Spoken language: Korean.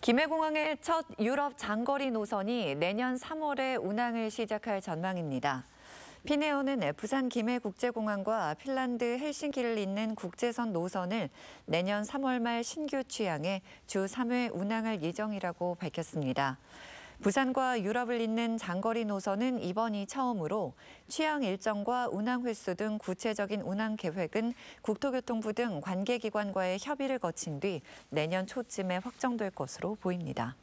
김해공항의 첫 유럽 장거리 노선이 내년 3월에 운항을 시작할 전망입니다. 피네오는 부산 김해국제공항과 핀란드 헬싱키를 잇는 국제선 노선을 내년 3월 말 신규 취항해 주 3회 운항할 예정이라고 밝혔습니다. 부산과 유럽을 잇는 장거리 노선은 이번이 처음으로 취항 일정과 운항 횟수 등 구체적인 운항 계획은 국토교통부 등 관계기관과의 협의를 거친 뒤 내년 초쯤에 확정될 것으로 보입니다.